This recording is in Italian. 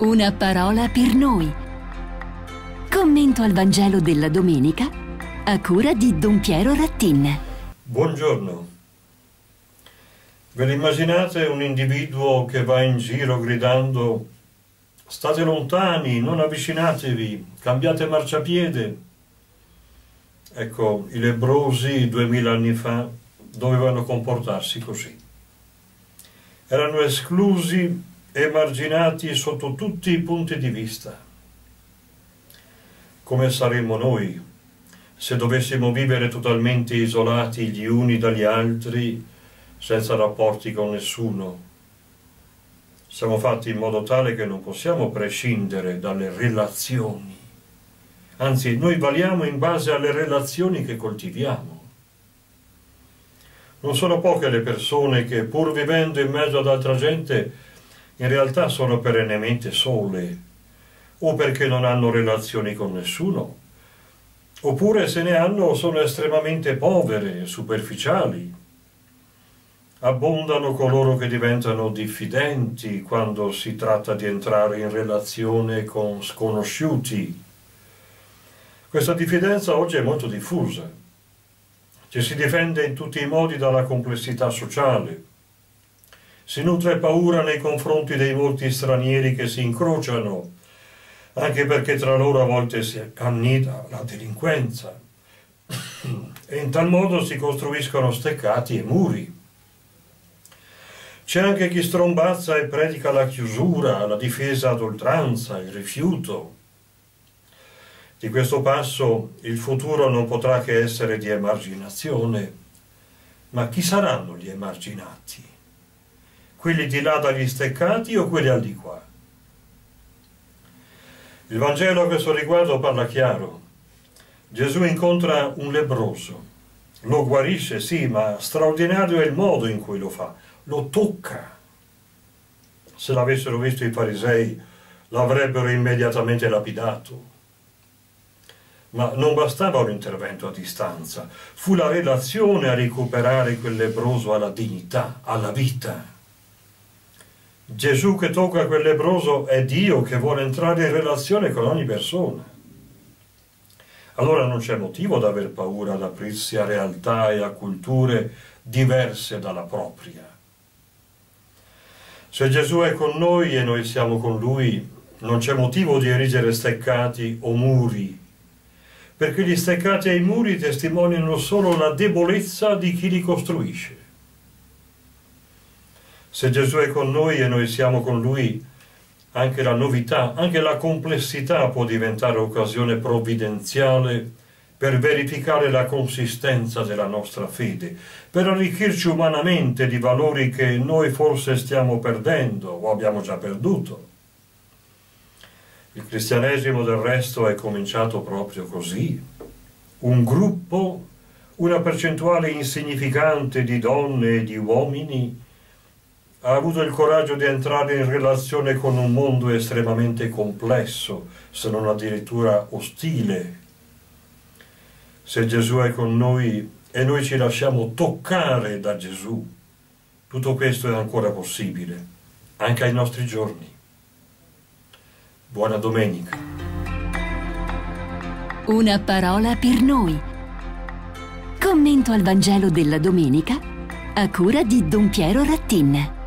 Una parola per noi. Commento al Vangelo della domenica a cura di Don Piero Rattin. Buongiorno. Ve l'immaginate un individuo che va in giro gridando state lontani, non avvicinatevi, cambiate marciapiede? Ecco, i lebrosi duemila anni fa dovevano comportarsi così. Erano esclusi emarginati sotto tutti i punti di vista. Come saremmo noi se dovessimo vivere totalmente isolati gli uni dagli altri, senza rapporti con nessuno? Siamo fatti in modo tale che non possiamo prescindere dalle relazioni. Anzi, noi valiamo in base alle relazioni che coltiviamo. Non sono poche le persone che, pur vivendo in mezzo ad altra gente, in realtà sono perennemente sole, o perché non hanno relazioni con nessuno, oppure se ne hanno sono estremamente povere, superficiali. Abbondano coloro che diventano diffidenti quando si tratta di entrare in relazione con sconosciuti. Questa diffidenza oggi è molto diffusa. Ci si difende in tutti i modi dalla complessità sociale si nutre paura nei confronti dei molti stranieri che si incrociano, anche perché tra loro a volte si annida la delinquenza. E in tal modo si costruiscono steccati e muri. C'è anche chi strombazza e predica la chiusura, la difesa ad oltranza, il rifiuto. Di questo passo il futuro non potrà che essere di emarginazione, ma chi saranno gli emarginati? Quelli di là dagli steccati o quelli al di qua? Il Vangelo a questo riguardo parla chiaro. Gesù incontra un lebroso, lo guarisce, sì, ma straordinario è il modo in cui lo fa, lo tocca. Se l'avessero visto i farisei l'avrebbero immediatamente lapidato. Ma non bastava un intervento a distanza, fu la relazione a recuperare quel lebroso alla dignità, alla vita. Gesù che tocca quel lebroso è Dio che vuole entrare in relazione con ogni persona. Allora non c'è motivo da aver paura ad aprirsi a realtà e a culture diverse dalla propria. Se Gesù è con noi e noi siamo con Lui, non c'è motivo di erigere steccati o muri, perché gli steccati e i muri testimoniano solo la debolezza di chi li costruisce. Se Gesù è con noi e noi siamo con Lui, anche la novità, anche la complessità può diventare occasione provvidenziale per verificare la consistenza della nostra fede, per arricchirci umanamente di valori che noi forse stiamo perdendo o abbiamo già perduto. Il cristianesimo del resto è cominciato proprio così. Un gruppo, una percentuale insignificante di donne e di uomini ha avuto il coraggio di entrare in relazione con un mondo estremamente complesso, se non addirittura ostile. Se Gesù è con noi e noi ci lasciamo toccare da Gesù, tutto questo è ancora possibile, anche ai nostri giorni. Buona domenica. Una parola per noi. Commento al Vangelo della domenica a cura di Don Piero Rattin.